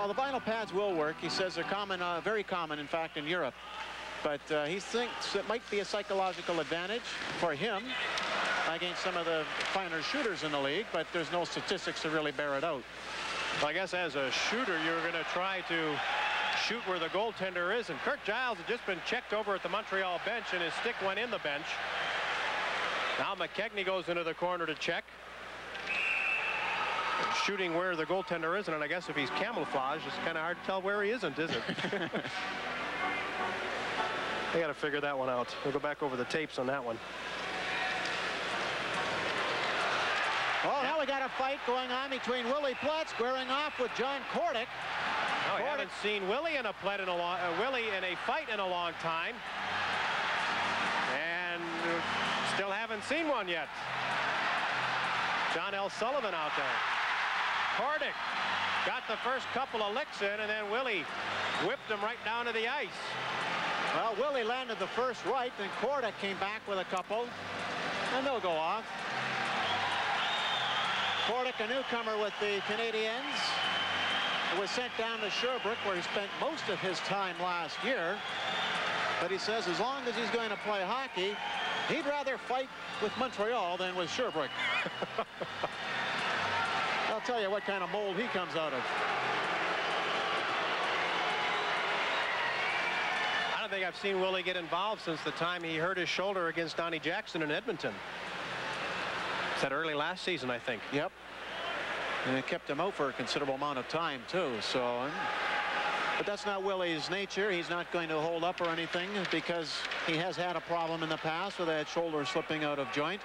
No, the vinyl pads will work. He says they're common, uh, very common, in fact, in Europe. But uh, he thinks it might be a psychological advantage for him against some of the finer shooters in the league, but there's no statistics to really bear it out. Well, I guess as a shooter, you're going to try to shoot where the goaltender is. And Curt Giles had just been checked over at the Montreal bench, and his stick went in the bench. Now McKegney goes into the corner to check. Shooting where the goaltender isn't, and I guess if he's camouflaged, it's kind of hard to tell where he isn't, is it? they got to figure that one out. We'll go back over the tapes on that one. Well, now we got a fight going on between Willi Plett squaring off with John Kordic. Oh, I haven't seen Willi in a Plett in a long, uh, Willi in a fight in a long time, and uh, still haven't seen one yet. John L. Sullivan out there. Kordic got the first couple of licks in, and then Willi whipped him right down to the ice. Well, Willi landed the first right, then Kordic came back with a couple, and they'll go off. Kordic, a newcomer with the Canadiens, was sent down to Sherbrooke, where he spent most of his time last year. But he says as long as he's going to play hockey, he'd rather fight with Montreal than with Sherbrooke. Tell you what kind of mold he comes out of. I don't think I've seen Willi get involved since the time he hurt his shoulder against Donnie Jackson in Edmonton. It's that early last season, I think. Yep. And it kept him out for a considerable amount of time, too. So, but that's not Willi's nature. He's not going to hold up or anything because he has had a problem in the past with that shoulder slipping out of joint.